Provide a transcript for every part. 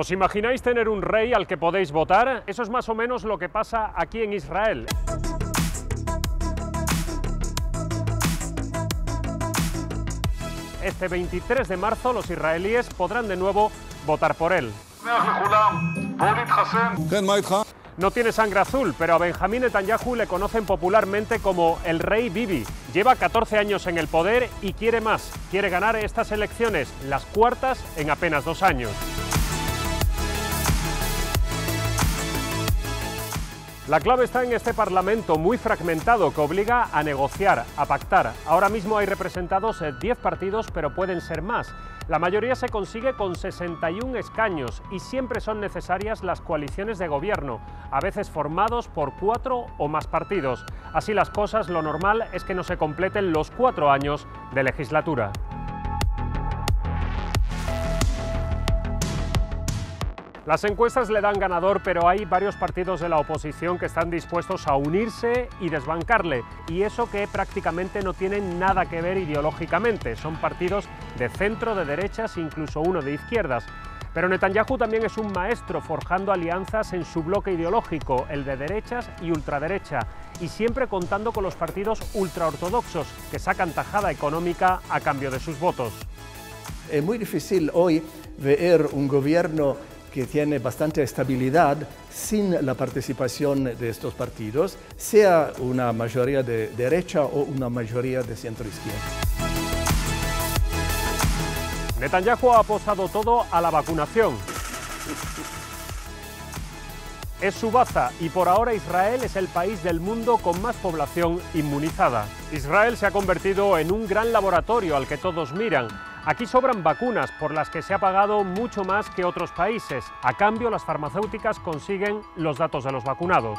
¿Os imagináis tener un rey al que podéis votar? Eso es más o menos lo que pasa aquí en Israel. Este 23 de marzo los israelíes podrán de nuevo votar por él. No tiene sangre azul, pero a Benjamín Netanyahu le conocen popularmente como el rey Bibi. Lleva 14 años en el poder y quiere más. Quiere ganar estas elecciones, las cuartas en apenas dos años. La clave está en este Parlamento muy fragmentado que obliga a negociar, a pactar. Ahora mismo hay representados 10 eh, partidos, pero pueden ser más. La mayoría se consigue con 61 escaños y siempre son necesarias las coaliciones de gobierno, a veces formados por cuatro o más partidos. Así las cosas, lo normal es que no se completen los cuatro años de legislatura. Las encuestas le dan ganador, pero hay varios partidos de la oposición que están dispuestos a unirse y desbancarle, y eso que prácticamente no tienen nada que ver ideológicamente. Son partidos de centro, de derechas, incluso uno de izquierdas. Pero Netanyahu también es un maestro forjando alianzas en su bloque ideológico, el de derechas y ultraderecha, y siempre contando con los partidos ultraortodoxos, que sacan tajada económica a cambio de sus votos. Es muy difícil hoy ver un gobierno que tiene bastante estabilidad sin la participación de estos partidos, sea una mayoría de derecha o una mayoría de centro-izquierda. Netanyahu ha apostado todo a la vacunación. Es su baza y por ahora Israel es el país del mundo con más población inmunizada. Israel se ha convertido en un gran laboratorio al que todos miran Aquí sobran vacunas por las que se ha pagado mucho más que otros países. A cambio, las farmacéuticas consiguen los datos de los vacunados.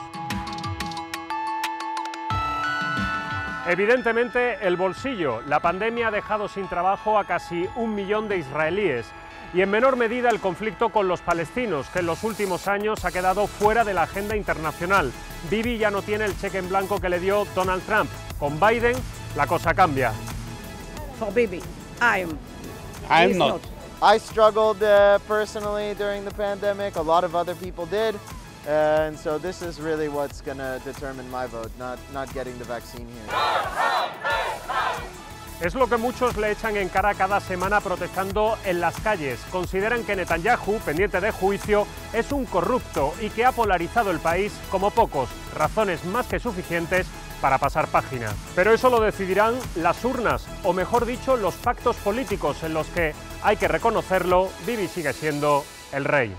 Evidentemente, el bolsillo. La pandemia ha dejado sin trabajo a casi un millón de israelíes y en menor medida el conflicto con los palestinos, que en los últimos años ha quedado fuera de la agenda internacional. Bibi ya no tiene el cheque en blanco que le dio Donald Trump. Con Biden, la cosa cambia. Bibi, I'm not. I struggled uh, personally during the pandemic. A lot of other people did. And so this is really what's going to determine my vote, not, not getting the vaccine here. Es lo que muchos le echan en cara cada semana protestando en las calles. Consideran que Netanyahu, pendiente de juicio, es un corrupto y que ha polarizado el país como pocos. Razones más que suficientes para pasar página. Pero eso lo decidirán las urnas, o mejor dicho, los pactos políticos en los que, hay que reconocerlo, Bibi sigue siendo el rey.